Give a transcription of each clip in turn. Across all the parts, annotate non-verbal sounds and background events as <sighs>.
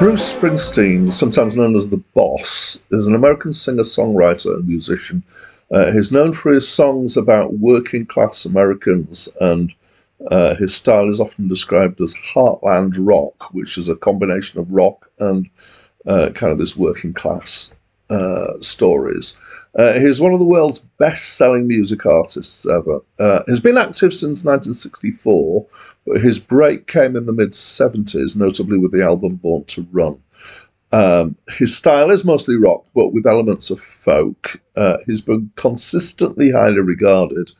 Bruce Springsteen, sometimes known as the Boss, is an American singer songwriter and musician. Uh, he's known for his songs about working class Americans, and uh, his style is often described as heartland rock, which is a combination of rock and uh, kind of this working class uh, stories. Uh, he's one of the world's best selling music artists ever. Uh, he's been active since 1964 but his break came in the mid 70s, notably with the album Born to Run. Um, his style is mostly rock, but with elements of folk. Uh, he's been consistently highly regarded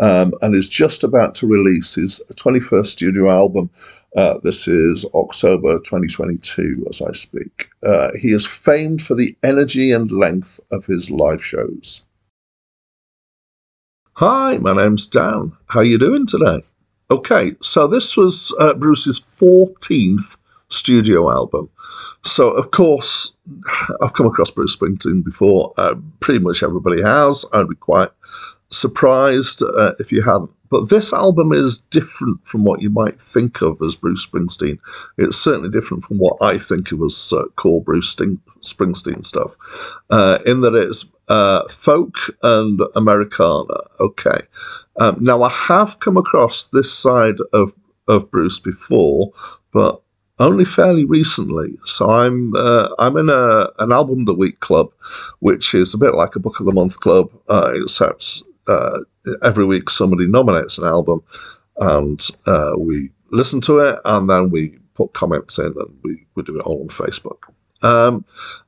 um, and is just about to release his 21st studio album. Uh, this is October 2022 as I speak. Uh, he is famed for the energy and length of his live shows. Hi, my name's Dan. How are you doing today? Okay, so this was uh, Bruce's 14th studio album. So, of course, <sighs> I've come across Bruce Springsteen before. Uh, pretty much everybody has. I'd be quite surprised uh, if you hadn't. But this album is different from what you might think of as Bruce Springsteen. It's certainly different from what I think of as uh, core Bruce Sting- Springsteen stuff, uh, in that it's uh, folk and Americana. Okay. Um, now, I have come across this side of, of Bruce before, but only fairly recently. So I'm uh, I'm in a an album of the week club, which is a bit like a book of the month club, uh, except uh, every week somebody nominates an album, and uh, we listen to it, and then we put comments in, and we, we do it all on Facebook. Um,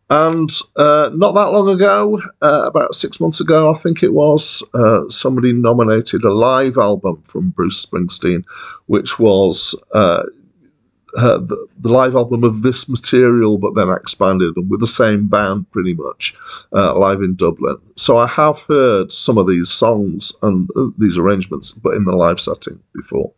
and uh, not that long ago, uh, about six months ago, I think it was, uh, somebody nominated a live album from Bruce Springsteen, which was uh, the, the, live album of this material, but then expanded and with the same band pretty much uh, live in Dublin. So I have heard some of these songs and uh, these arrangements, but in the live setting before.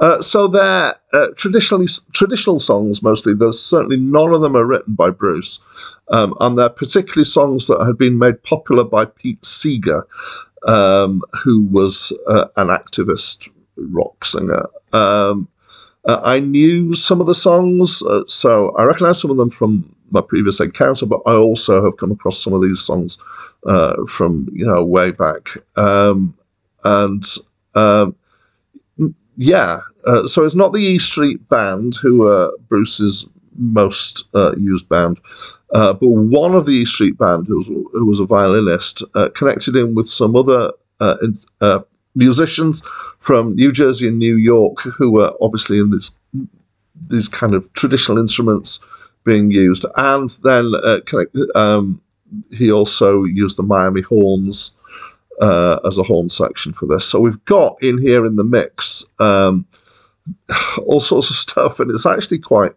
Uh, so they're uh, traditionally traditional songs mostly. There's certainly none of them are written by Bruce, um, and they're particularly songs that had been made popular by Pete Seeger, um, who was an activist rock singer. Um, uh, I knew some of the songs, uh, so I recognise some of them from my previous encounter, but I also have come across some of these songs uh, from you know way back, um, and um, yeah, uh, so it's not the E Street Band who are Bruce's most uh, used band, uh, but one of the E Street Band who was, who was a violinist connected in with some other in, musicians from New Jersey and New York who were obviously in this these kind of traditional instruments being used, and then uh, um, he also used the Miami horns uh, as a horn section for this. So we've got in here in the mix um, <sighs> all sorts of stuff, and it's actually quite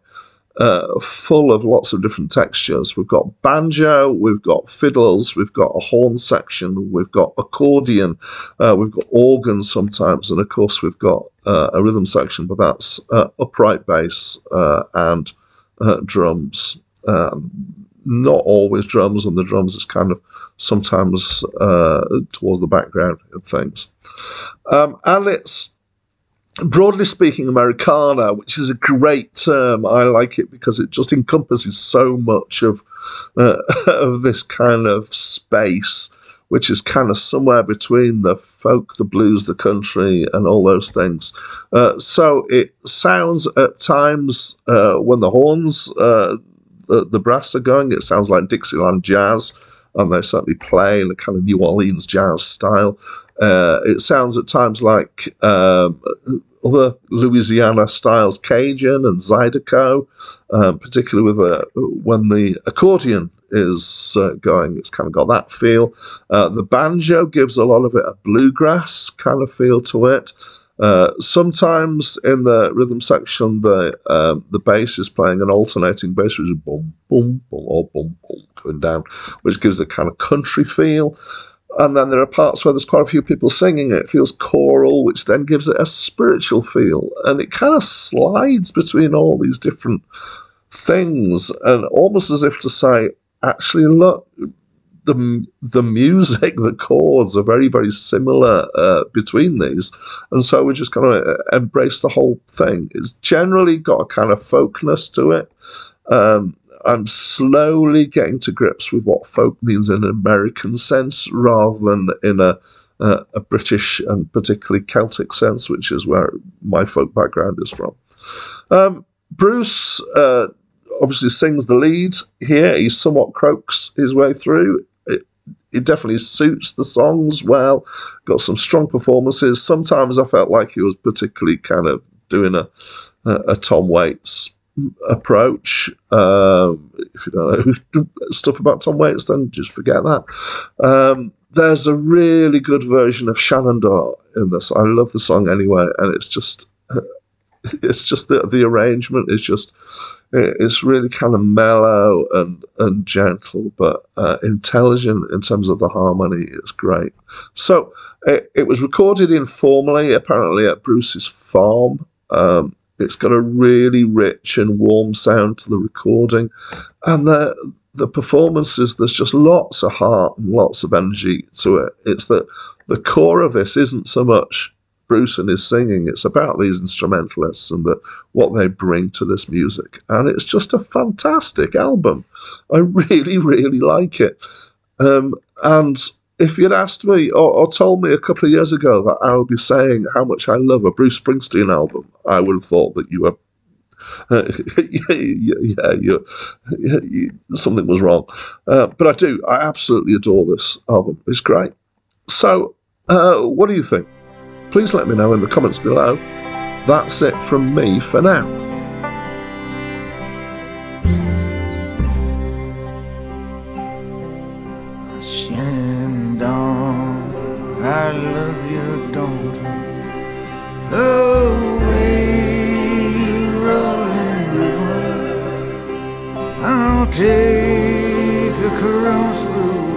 uh, full of lots of different textures. We've got banjo, we've got fiddles, we've got a horn section, we've got accordion, uh, we've got organs sometimes, and of course we've got uh, a rhythm section, but that's uh, upright bass uh, and drums. Um, not always drums, and the drums is kind of sometimes towards the background of things. Um, and it's broadly speaking, Americana, which is a great term. I like it because it just encompasses so much of uh, <laughs> of this kind of space, which is kind of somewhere between the folk, the blues, the country, and all those things. Uh, so it sounds at times uh, when the horns, uh, the, the brass are going, it sounds like Dixieland jazz. And they certainly play in a kind of New Orleans jazz style. Uh, it sounds at times like um, other Louisiana styles, Cajun and Zydeco, um, particularly with uh, when the accordion is uh, going. It's kind of got that feel. Uh, the banjo gives a lot of it a bluegrass kind of feel to it. Uh, sometimes in the rhythm section, the um, the bass is playing an alternating bass, which is boom, boom, boom, or boom, boom, going down, which gives a kind of country feel. And then there are parts where there's quite a few people singing. It feels choral, which then gives it a spiritual feel. And it kind of slides between all these different things, and almost as if to say, actually, look, the the music, the chords are very very similar uh, between these, and so we just kind of embrace the whole thing. It's generally got a kind of folkness to it, Um, I'm slowly getting to grips with what folk means in an American sense rather than in a a British and particularly Celtic sense, which is where my folk background is from. Um, Bruce uh, obviously sings the lead here. He somewhat croaks his way through. It, it definitely suits the songs well. Got some strong performances. Sometimes I felt like he was particularly kind of doing a, a, a Tom Waits approach. Um, if you don't know stuff about Tom Waits, then just forget that. Um, there's a really good version of Shenandoah in this. I love the song anyway, and it's just <laughs> it's just the the arrangement is just it's really kind of mellow and and gentle, but uh, intelligent in terms of the harmony. It's great. So it, it was recorded informally, apparently at Bruce's farm. Um, it's got a really rich and warm sound to the recording, and the the performances. There's just lots of heart and lots of energy to it. It's that the core of this isn't so much Bruce and his singing. It's about these instrumentalists and the, what they bring to this music. And it's just a fantastic album. I <laughs> really, really like it. Um, and if you'd asked me or, or, told me a couple of years ago that I would be saying how much I love a Bruce Springsteen album, I would have thought that you were. <laughs> Yeah, yeah, you, you, something was wrong. Uh, but I do. I absolutely adore this album. It's great. So, uh, what do you think? Please let me know in the comments below. That's it from me for now. Across the.